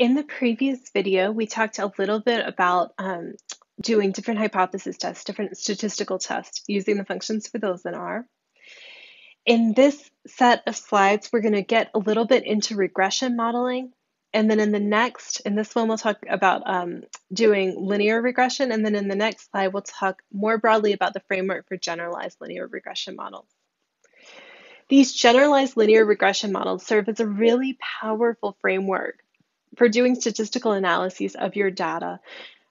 In the previous video, we talked a little bit about um, doing different hypothesis tests, different statistical tests, using the functions for those in R. In this set of slides, we're going to get a little bit into regression modeling. And then in the next, in this one, we'll talk about um, doing linear regression. And then in the next slide, we'll talk more broadly about the framework for generalized linear regression models. These generalized linear regression models serve as a really powerful framework for doing statistical analyses of your data,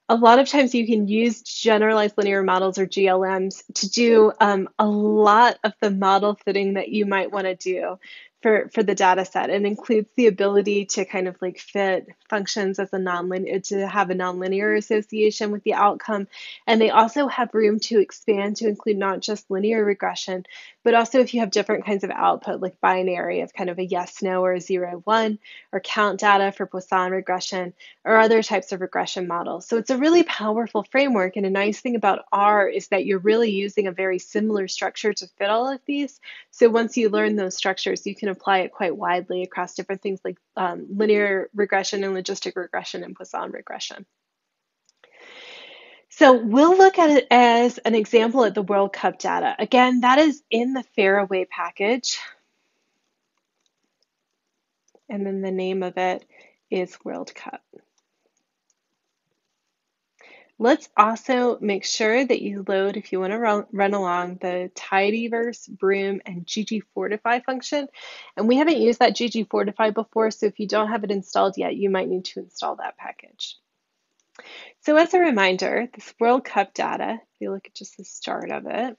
a lot of times you can use generalized linear models or GLMs to do um, a lot of the model fitting that you might want to do for, for the data set. It includes the ability to kind of like fit functions as a nonlinear, to have a nonlinear association with the outcome. And they also have room to expand to include not just linear regression, but also if you have different kinds of output, like binary of kind of a yes, no, or a zero, one, or count data for Poisson regression, or other types of regression models. So it's a really powerful framework. And a nice thing about R is that you're really using a very similar structure to fit all of these. So once you learn those structures, you can apply it quite widely across different things like um, linear regression and logistic regression and Poisson regression. So we'll look at it as an example at the World Cup data. Again, that is in the Faraway package. And then the name of it is World Cup. Let's also make sure that you load, if you want to run, run along, the tidyverse, broom, and ggfortify function. And we haven't used that ggfortify before, so if you don't have it installed yet, you might need to install that package. So as a reminder, this World Cup data, if you look at just the start of it,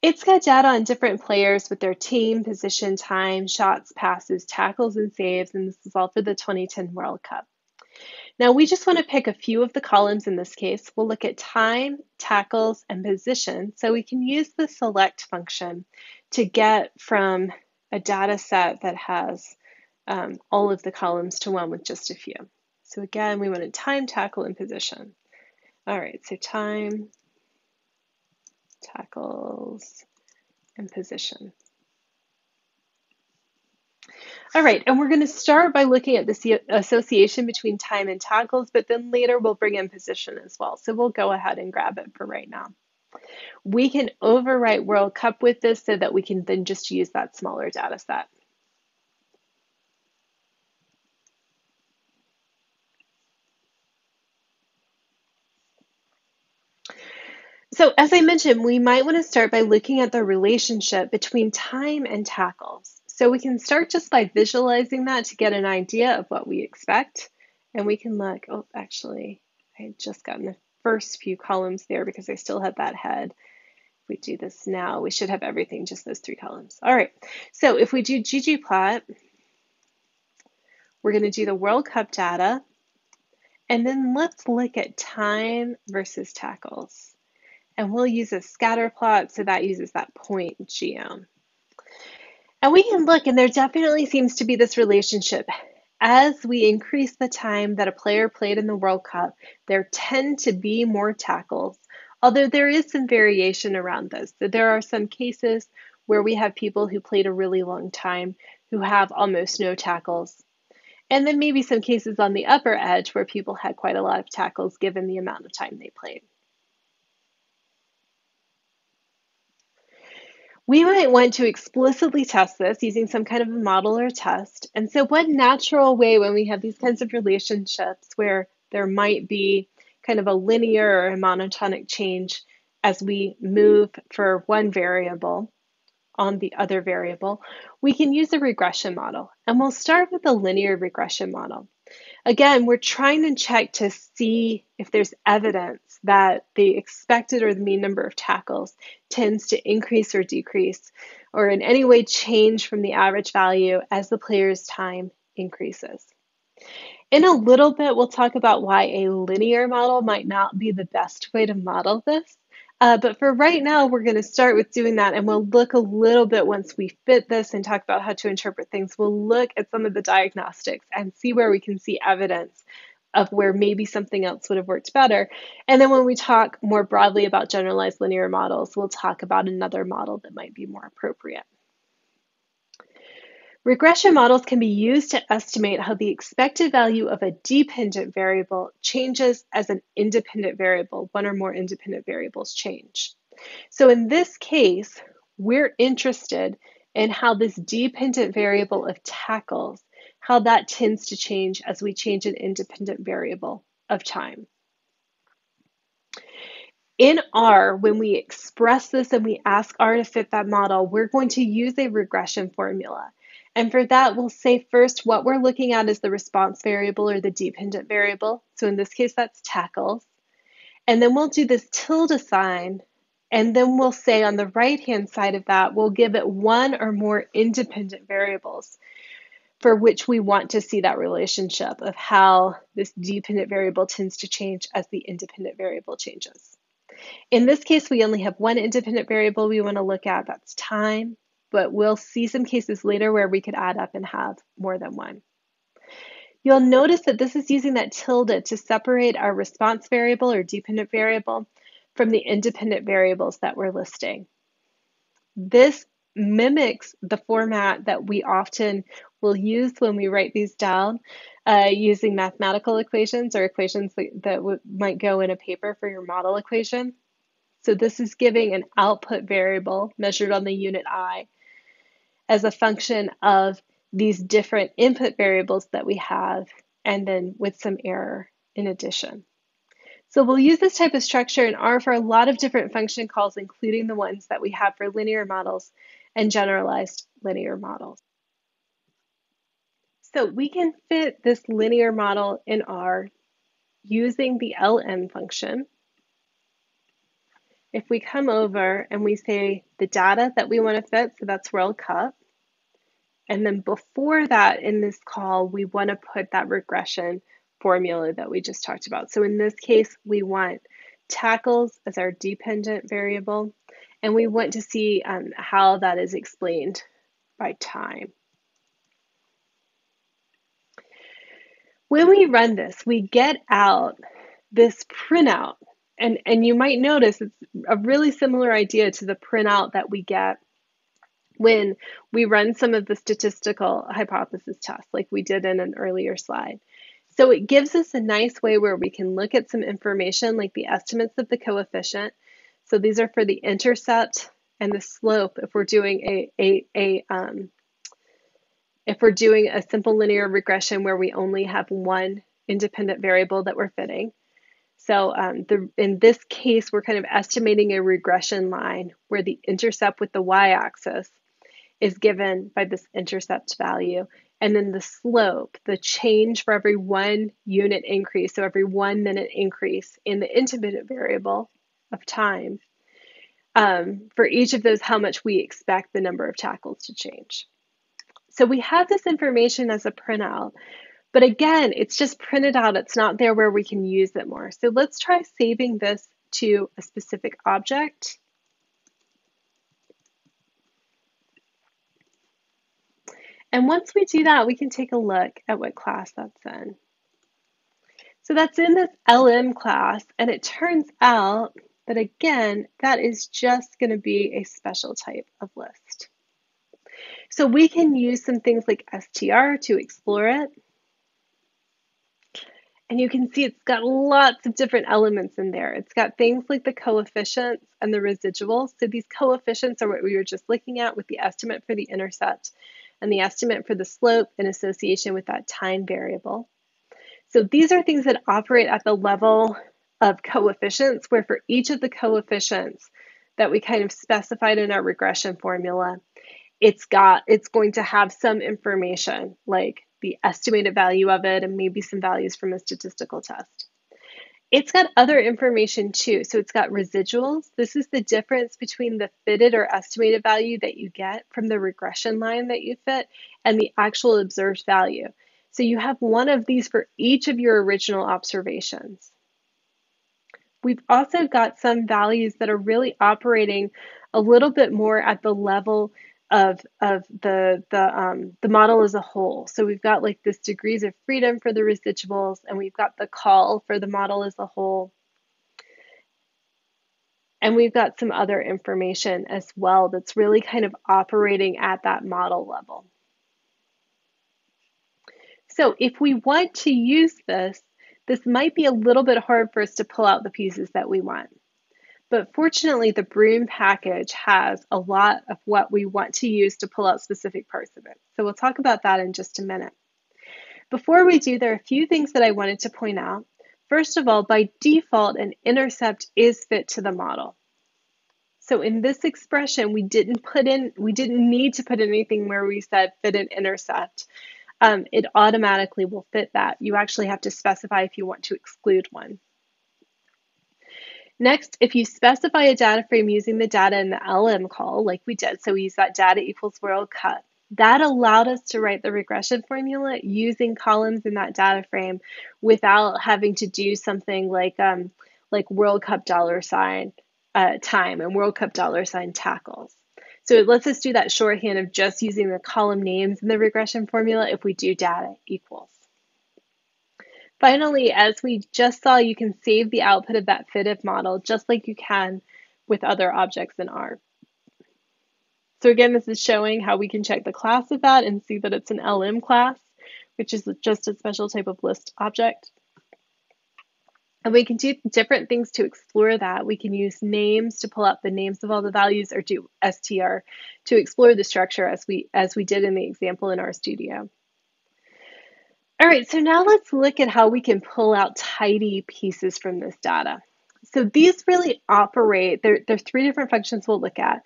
it's got data on different players with their team, position, time, shots, passes, tackles, and saves, and this is all for the 2010 World Cup. Now we just want to pick a few of the columns in this case. We'll look at time, tackles, and position. So we can use the select function to get from a data set that has um, all of the columns to one with just a few. So again, we want to time, tackle, and position. All right, so time, tackles, and position. All right, and we're going to start by looking at the association between time and tackles, but then later we'll bring in position as well. So we'll go ahead and grab it for right now. We can overwrite World Cup with this so that we can then just use that smaller data set. So as I mentioned, we might want to start by looking at the relationship between time and tackles. So we can start just by visualizing that to get an idea of what we expect. And we can look, oh, actually, I had just gotten the first few columns there because I still had that head. If we do this now, we should have everything, just those three columns. All right, so if we do ggplot, we're going to do the World Cup data. And then let's look at time versus tackles. And we'll use a scatter plot, so that uses that point geom. And we can look, and there definitely seems to be this relationship. As we increase the time that a player played in the World Cup, there tend to be more tackles, although there is some variation around this. So there are some cases where we have people who played a really long time who have almost no tackles. And then maybe some cases on the upper edge where people had quite a lot of tackles given the amount of time they played. We might want to explicitly test this using some kind of a model or test. And so, what natural way when we have these kinds of relationships where there might be kind of a linear or monotonic change as we move for one variable on the other variable, we can use a regression model. And we'll start with a linear regression model. Again, we're trying to check to see if there's evidence that the expected or the mean number of tackles tends to increase or decrease, or in any way change from the average value as the player's time increases. In a little bit, we'll talk about why a linear model might not be the best way to model this. Uh, but for right now, we're going to start with doing that, and we'll look a little bit once we fit this and talk about how to interpret things. We'll look at some of the diagnostics and see where we can see evidence of where mm-hmm. maybe something else would have worked better. And then when we talk more broadly about generalized linear models, we'll talk about another model that might be more appropriate. Regression models can be used to estimate how the expected value of a dependent variable changes as an independent variable, one or more independent variables change. So in this case, we're interested in how this dependent variable of tackles, how that tends to change as we change an independent variable of time. In R, when we express this and we ask R to fit that model, we're going to use a regression formula. And for that, we'll say first what we're looking at is the response variable or the dependent variable. So in this case, that's tackles. And then we'll do this tilde sign. And then we'll say on the right-hand side of that, we'll give it one or more independent variables for which we want to see that relationship of how this dependent variable tends to change as the independent variable changes. In this case, we only have one independent variable we want to look at, that's time but we'll see some cases later where we could add up and have more than one. You'll notice that this is using that tilde to separate our response variable or dependent variable from the independent variables that we're listing. This mimics the format that we often will use when we write these down uh, using mathematical equations or equations that, that might go in a paper for your model equation. So this is giving an output variable measured on the unit i as a function of these different input variables that we have, and then with some error in addition. So we'll use this type of structure in R for a lot of different function calls, including the ones that we have for linear models and generalized linear models. So we can fit this linear model in R using the lm function. If we come over and we say the data that we want to fit, so that's World Cup, and then before that, in this call, we want to put that regression formula that we just talked about. So in this case, we want tackles as our dependent variable, and we want to see um, how that is explained by time. When we run this, we get out this printout, and, and you might notice it's a really similar idea to the printout that we get when we run some of the statistical hypothesis tests, like we did in an earlier slide. So it gives us a nice way where we can look at some information like the estimates of the coefficient. So these are for the intercept and the slope if we're doing a, a, a um, if we're doing a simple linear regression where we only have one independent variable that we're fitting. So um, the, in this case, we're kind of estimating a regression line where the intercept with the y-axis is given by this intercept value. And then the slope, the change for every one unit increase, so every one minute increase in the independent variable of time, um, for each of those, how much we expect the number of tackles to change. So we have this information as a printout, but again, it's just printed out. It's not there where we can use it more. So let's try saving this to a specific object. And once we do that, we can take a look at what class that's in. So that's in this LM class, and it turns out that again, that is just going to be a special type of list. So we can use some things like str to explore it. And you can see it's got lots of different elements in there. It's got things like the coefficients and the residuals. So these coefficients are what we were just looking at with the estimate for the intercept and the estimate for the slope in association with that time variable. So these are things that operate at the level of coefficients, where for each of the coefficients that we kind of specified in our regression formula, it's got it's going to have some information like the estimated value of it and maybe some values from a statistical test. It's got other information too. So it's got residuals. This is the difference between the fitted or estimated value that you get from the regression line that you fit and the actual observed value. So you have one of these for each of your original observations. We've also got some values that are really operating a little bit more at the level of of the the um, the model as a whole. So we've got like this degrees of freedom for the residuals, and we've got the call for the model as a whole. And we've got some other information as well that's really kind of operating at that model level. So if we want to use this, this might be a little bit hard for us to pull out the pieces that we want. But fortunately, the Broom package has a lot of what we want to use to pull out specific parts of it. So we'll talk about that in just a minute. Before we do, there are a few things that I wanted to point out. First of all, by default, an intercept is fit to the model. So in this expression, we didn't put in, we didn't need to put anything where we said fit an intercept. Um, it automatically will fit that. You actually have to specify if you want to exclude one. Next, if you specify a data frame using the data in the LM call, like we did, so we use that data equals World Cup, that allowed us to write the regression formula using columns in that data frame without having to do something like um, like World Cup dollar sign uh, time and World Cup dollar sign tackles. So it lets us do that shorthand of just using the column names in the regression formula if we do data equals. Finally, as we just saw, you can save the output of that FITIV model just like you can with other objects in R. So again, this is showing how we can check the class of that and see that it's an LM class, which is just a special type of list object. And we can do different things to explore that. We can use names to pull up the names of all the values or do str to explore the structure as we as we did in the example in RStudio. All right, so now let's look at how we can pull out tidy pieces from this data. So these really operate, there, are three different functions we'll look at,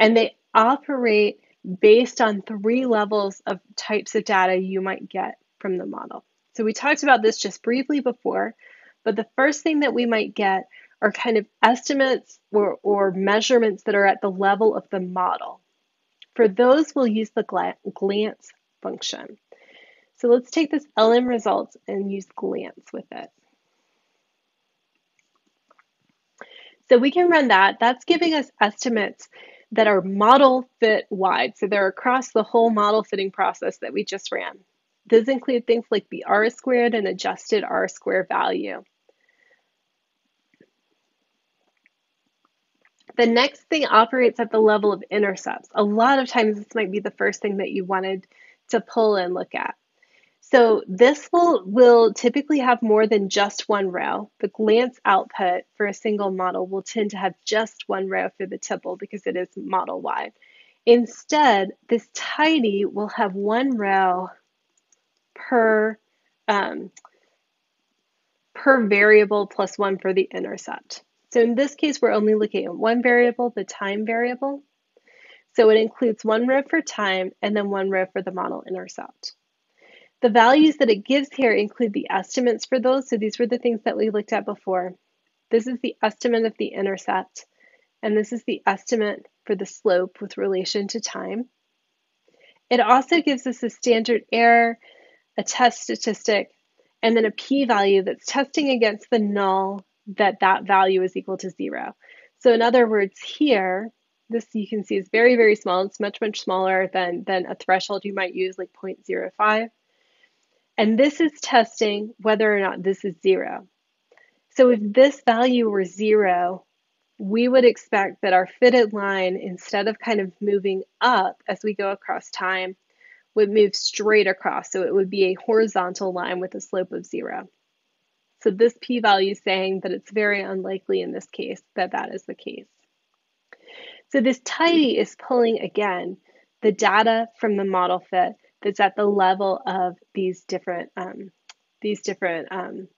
and they operate based on three levels of types of data you might get from the model. So we talked about this just briefly before, but the first thing that we might get are kind of estimates or, or measurements that are at the level of the model. For those, we'll use the glance function. So let's take this LM results and use glance with it. So we can run that. That's giving us estimates that are model fit wide. So they're across the whole model fitting process that we just ran. These include things like the R squared and adjusted R square value. The next thing operates at the level of intercepts. A lot of times this might be the first thing that you wanted to pull and look at. So this will, will typically have more than just one row. The glance output for a single model will tend to have just one row for the tibble because it is model wide. Instead, this tidy will have one row per, um, per variable plus one for the intercept. So in this case, we're only looking at one variable, the time variable. So it includes one row for time and then one row for the model intercept. The values that it gives here include the estimates for those. So these were the things that we looked at before. This is the estimate of the intercept, and this is the estimate for the slope with relation to time. It also gives us a standard error, a test statistic, and then a p-value that's testing against the null that that value is equal to zero. So in other words, here, this you can see is very, very small. It's much, much smaller than, than a threshold you might use like 0.05. And this is testing whether or not this is zero. So if this value were zero, we would expect that our fitted line, instead of kind of moving up as we go across time, would move straight across. So it would be a horizontal line with a slope of zero. So this p-value is saying that it's very unlikely in this case that that is the case. So this tidy is pulling, again, the data from the model fit that's at the level of these different um, these different um,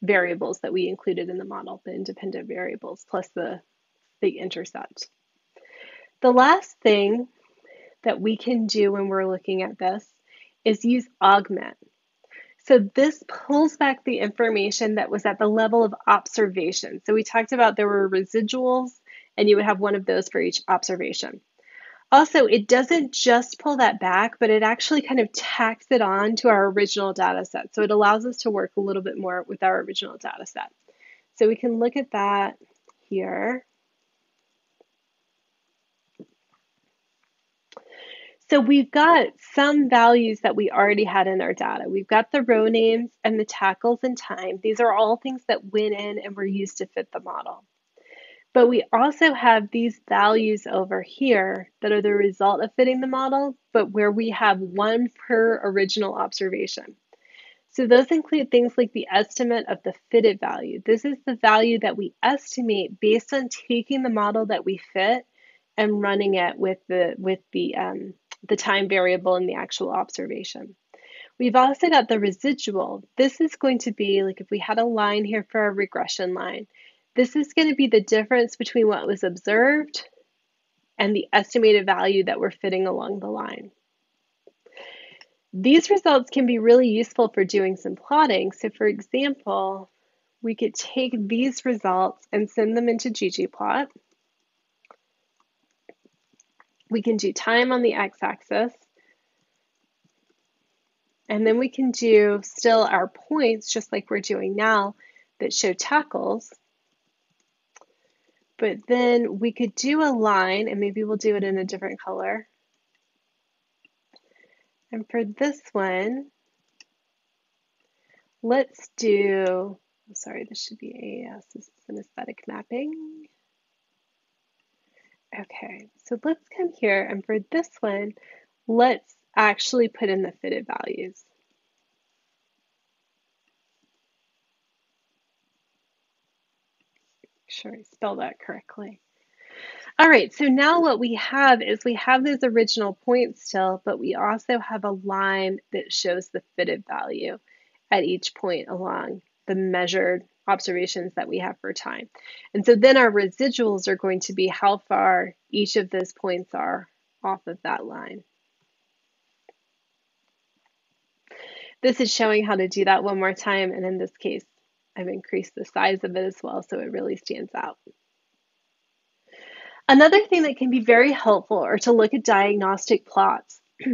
variables that we included in the model, the independent variables plus the the intercept. The last thing that we can do when we're looking at this is use augment. So this pulls back the information that was at the level of observation. So we talked about there were residuals and you would have one of those for each observation. Also, it doesn't just pull that back, but it actually kind of tacks it on to our original data set. So it allows us to work a little bit more with our original data set. So we can look at that here. So we've got some values that we already had in our data. We've got the row names and the tackles and time. These are all things that went in and were used to fit the model. But we also have these values over here that are the result of fitting the model, but where we have one per original observation. So those include things like the estimate of the fitted value. This is the value that we estimate based on taking the model that we fit and running it with the with the um, the time variable in the actual observation. We've also got the residual. This is going to be like if we had a line here for a regression line, this is going to be the difference between what was observed and the estimated value that we're fitting along the line. These results can be really useful for doing some plotting. So for example, we could take these results and send them into ggplot. We can do time on the x-axis. And then we can do still our points, just like we're doing now, that show tackles. But then we could do a line, and maybe we'll do it in a different color. And for this one, let's do, I'm sorry, this should be aes, this is an aesthetic mapping. Okay, so let's come here, and for this one, let's actually put in the fitted values. Make sure I spell that correctly. All right, so now what we have is we have those original points still, but we also have a line that shows the fitted value at each point along the measured observations that we have for time. And so then our residuals are going to be how far each of those points are off of that line. This is showing how to do that one more time, and in this case, I've increased the size of it as well so it really stands out. Another thing that can be very helpful are to look at diagnostic plots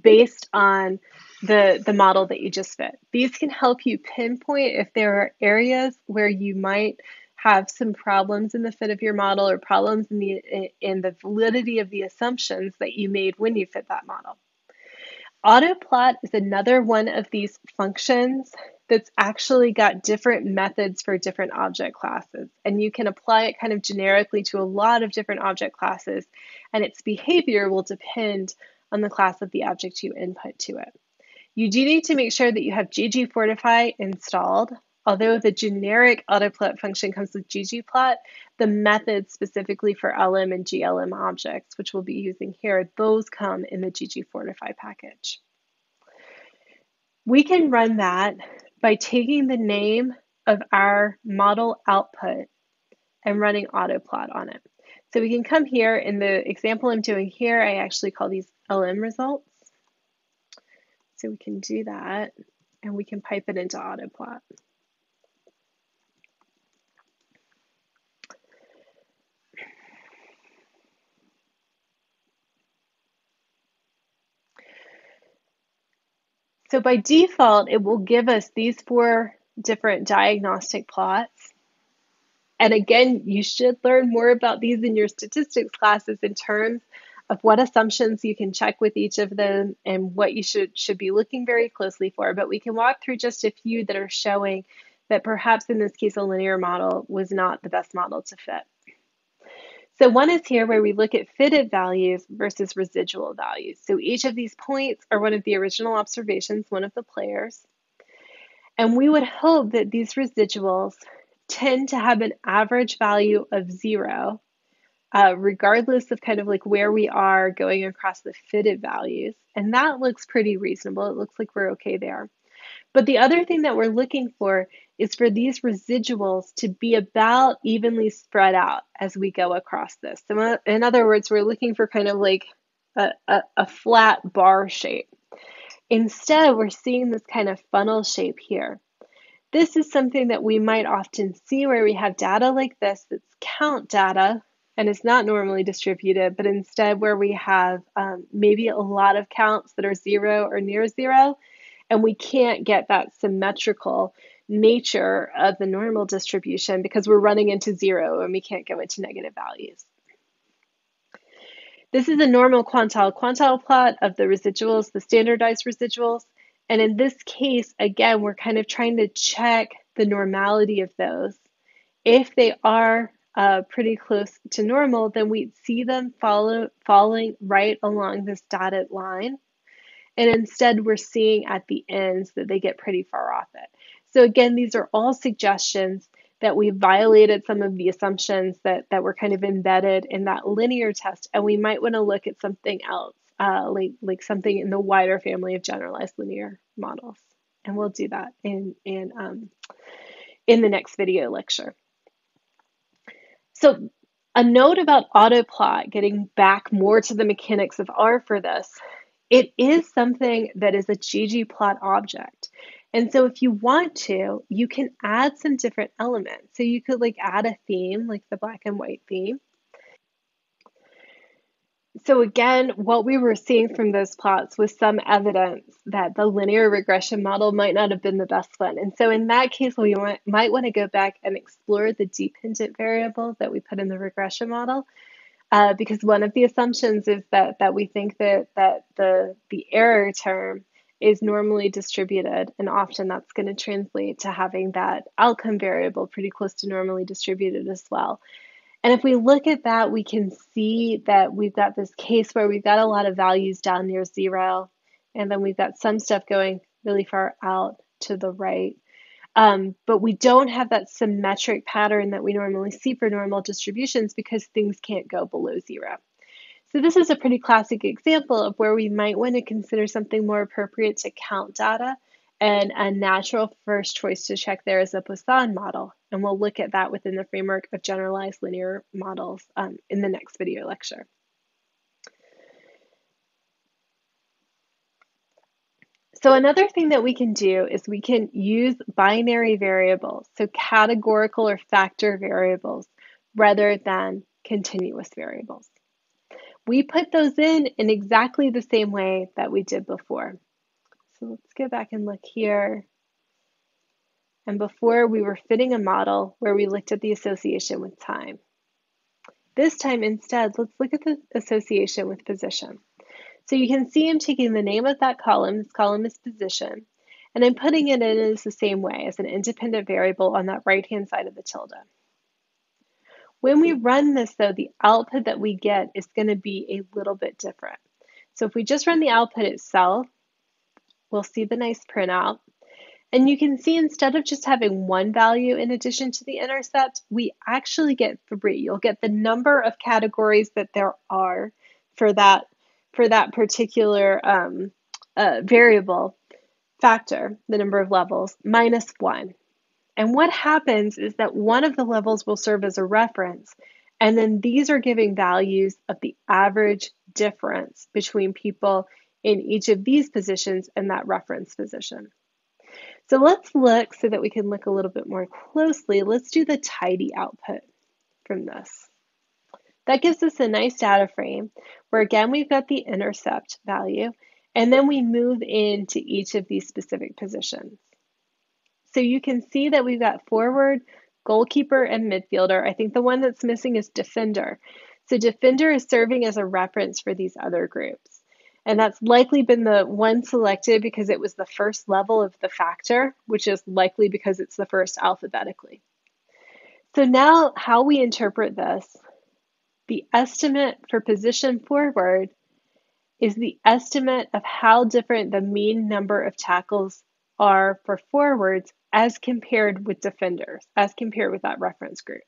based on the, the model that you just fit. These can help you pinpoint if there are areas where you might have some problems in the fit of your model or problems in the in the validity of the assumptions that you made when you fit that model. Autoplot is another one of these functions that's actually got different methods for different object classes. And you can apply it kind of generically to a lot of different object classes, and its behavior will depend on the class of the object you input to it. You do need to make sure that you have ggfortify installed. Although the generic autoplot function comes with ggplot, the methods specifically for LM and GLM objects, which we'll be using here, those come in the ggfortify package. We can run that by taking the name of our model output and running autoplot on it. So we can come here in the example I'm doing here, I actually call these LM results. So we can do that and we can pipe it into autoplot. So by default, it will give us these four different diagnostic plots. And again, you should learn more about these in your statistics classes in terms of what assumptions you can check with each of them and what you should, should be looking very closely for. But we can walk through just a few that are showing that perhaps in this case, a linear model was not the best model to fit. So one is here where we look at fitted values versus residual values. So each of these points are one of the original observations, one of the players. And we would hope that these residuals tend to have an average value of zero, uh, regardless of kind of like where we are going across the fitted values. And that looks pretty reasonable. It looks like we're okay there. But the other thing that we're looking for is for these residuals to be about evenly spread out as we go across this. So in other words, we're looking for kind of like a, a, a flat bar shape. Instead, we're seeing this kind of funnel shape here. This is something that we might often see where we have data like this that's count data and it's not normally distributed, but instead where we have um, maybe a lot of counts that are zero or near zero, and we can't get that symmetrical nature of the normal distribution because we're running into zero and we can't go into negative values. This is a normal quantile quantile plot of the residuals, the standardized residuals. And in this case, again, we're kind of trying to check the normality of those. If they are uh, pretty close to normal, then we'd see them follow, falling right along this dotted line. And instead, we're seeing at the ends that they get pretty far off it. So again, these are all suggestions that we violated some of the assumptions that, that were kind of embedded in that linear test, and we might want to look at something else, uh, like, like something in the wider family of generalized linear models. And we'll do that in, in, um, in the next video lecture. So a note about autoplot, getting back more to the mechanics of R for this, it is something that is a ggplot object. And so if you want to, you can add some different elements. So you could like add a theme, like the black and white theme. So again, what we were seeing from those plots was some evidence that the linear regression model might not have been the best one. And so in that case, we might, want to go back and explore the dependent variable that we put in the regression model. Uh, because one of the assumptions is that that we think that that the the error term is normally distributed, and often that's going to translate to having that outcome variable pretty close to normally distributed as well. And if we look at that, we can see that we've got this case where we've got a lot of values down near zero, and then we've got some stuff going really far out to the right. Um, but we don't have that symmetric pattern that we normally see for normal distributions because things can't go below zero. So this is a pretty classic example of where we might want to consider something more appropriate to count data and a natural first choice to check there is a Poisson model. And we'll look at that within the framework of generalized linear models um, in the next video lecture. So another thing that we can do is we can use binary variables, so categorical or factor variables, rather than continuous variables. We put those in in exactly the same way that we did before. So let's go back and look here. And before we were fitting a model where we looked at the association with time. This time instead, let's look at the association with position. So you can see I'm taking the name of that column, this column is position, and I'm putting it in as the same way as an independent variable on that right-hand side of the tilde. When we run this though, the output that we get is gonna be a little bit different. So if we just run the output itself, we'll see the nice printout. And you can see instead of just having one value in addition to the intercept, we actually get three. You'll get the number of categories that there are for that, for that particular um, uh, variable factor, the number of levels, minus one. And what happens is that one of the levels will serve as a reference, and then these are giving values of the average difference between people in each of these positions and that reference position. So let's look so that we can look a little bit more closely. Let's do the tidy output from this. That gives us a nice data frame where again we've got the intercept value and then we move into each of these specific positions. So you can see that we've got forward, goalkeeper, and midfielder. I think the one that's missing is defender. So defender is serving as a reference for these other groups. And that's likely been the one selected because it was the first level of the factor, which is likely because it's the first alphabetically. So now how we interpret this, the estimate for position forward is the estimate of how different the mean number of tackles are for forwards as compared with defenders, as compared with that reference group.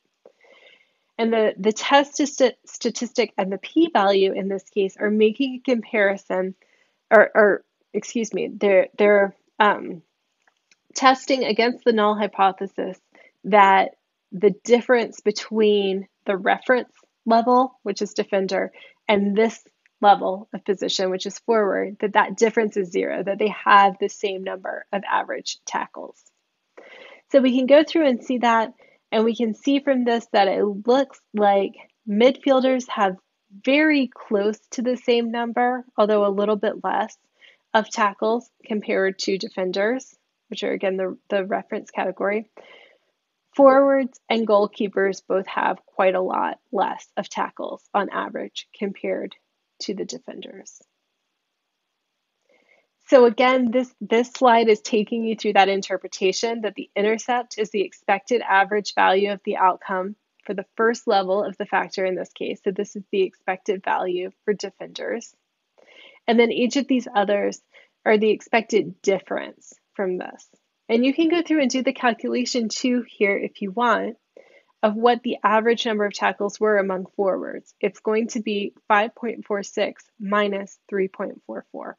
And the, the test statistic and the p-value in this case are making a comparison, or, or excuse me, they're, they're um, testing against the null hypothesis that the difference between the reference level, which is defender, and this level of position, which is forward, that that difference is zero, that they have the same number of average tackles. So we can go through and see that and we can see from this that it looks like midfielders have very close to the same number, although a little bit less, of tackles compared to defenders, which are again the, the reference category. Forwards and goalkeepers both have quite a lot less of tackles on average compared to the defenders. So again, this, this slide is taking you through that interpretation that the intercept is the expected average value of the outcome for the first level of the factor in this case. So this is the expected value for defenders. And then each of these others are the expected difference from this. And you can go through and do the calculation too here if you want of what the average number of tackles were among forwards. It's going to be 5.46 minus 3.44.